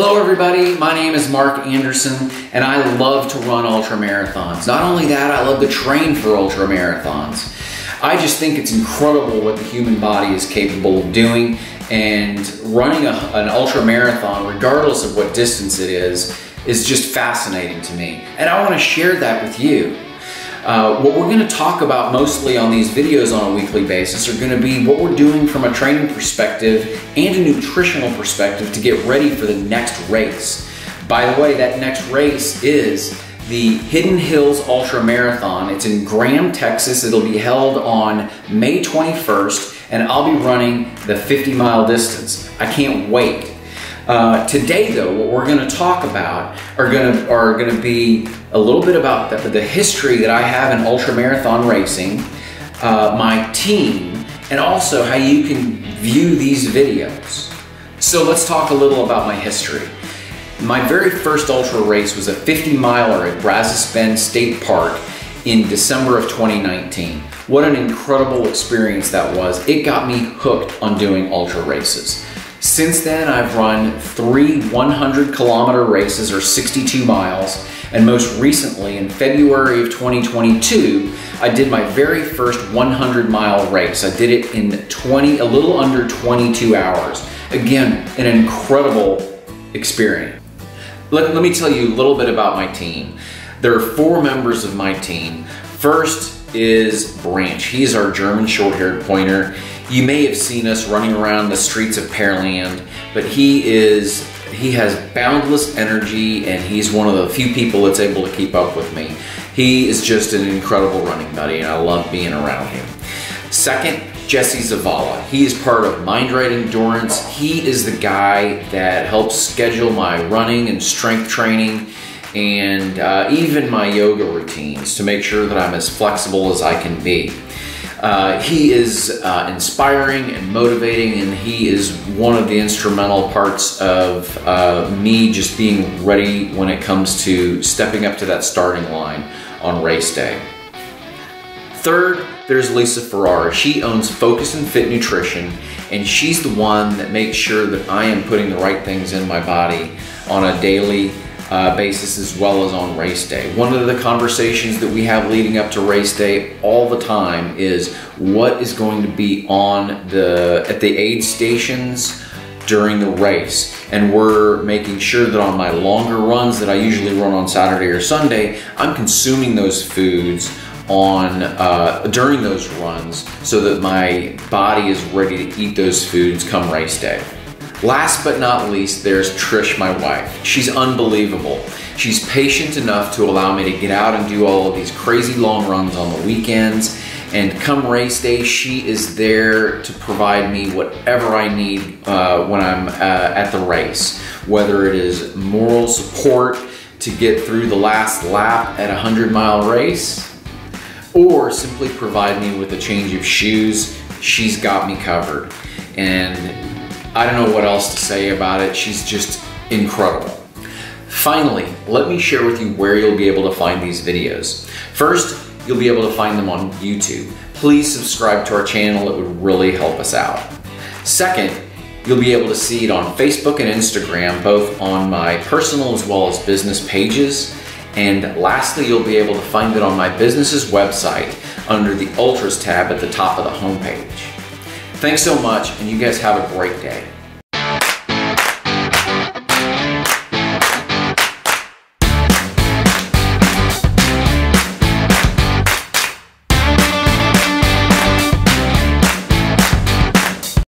Hello everybody, my name is Mark Andersen and I love to run ultra marathons. Not only that, I love to train for ultra marathons. I just think it's incredible what the human body is capable of doing and running a, an ultra marathon, regardless of what distance it is, is just fascinating to me. And I want to share that with you. Uh, what we're going to talk about mostly on these videos on a weekly basis are going to be what we're doing from a training perspective and a nutritional perspective to get ready for the next race. By the way, that next race is the Hidden Hills Ultra Marathon. It's in Graham, Texas. It'll be held on May 21st, and I'll be running the 50 mile distance. I can't wait. Uh, today, though, what we're going to talk about are going to are going to be a little bit about the, the history that I have in ultra marathon racing, uh, my team, and also how you can view these videos. So let's talk a little about my history. My very first ultra race was a 50 miler at Brazos Bend State Park in December of 2019. What an incredible experience that was. It got me hooked on doing ultra races. Since then, I've run three 100 kilometer races or 62 miles. And most recently, in February of 2022, I did my very first 100 mile race. I did it in 20, a little under 22 hours. Again, an incredible experience. Let, let me tell you a little bit about my team. There are four members of my team. First is Branch. He's our German short-haired pointer. You may have seen us running around the streets of Pearland, but he is he has boundless energy and he's one of the few people that's able to keep up with me. He is just an incredible running buddy and I love being around him. Second, Jesse Zavala. He is part of Mind Right Endurance. He is the guy that helps schedule my running and strength training and uh, even my yoga routines to make sure that I'm as flexible as I can be. Uh, he is uh, inspiring and motivating, and he is one of the instrumental parts of uh, me just being ready when it comes to stepping up to that starting line on race day. Third, there's Lisa Ferrara. She owns Focus and Fit Nutrition, and she's the one that makes sure that I am putting the right things in my body on a daily uh, basis as well as on race day. One of the conversations that we have leading up to race day all the time is what is going to be on the at the aid stations during the race. And we're making sure that on my longer runs that I usually run on Saturday or Sunday, I'm consuming those foods on uh, during those runs so that my body is ready to eat those foods come race day. Last but not least, there's Trish, my wife. She's unbelievable. She's patient enough to allow me to get out and do all of these crazy long runs on the weekends. And come race day, she is there to provide me whatever I need uh, when I'm uh, at the race. Whether it is moral support to get through the last lap at a 100 mile race, or simply provide me with a change of shoes, she's got me covered. And I don't know what else to say about it. She's just incredible. Finally, let me share with you where you'll be able to find these videos. First, you'll be able to find them on YouTube. Please subscribe to our channel, it would really help us out. Second, you'll be able to see it on Facebook and Instagram, both on my personal as well as business pages. And lastly, you'll be able to find it on my business's website under the Ultras tab at the top of the homepage. Thanks so much, and you guys have a great day.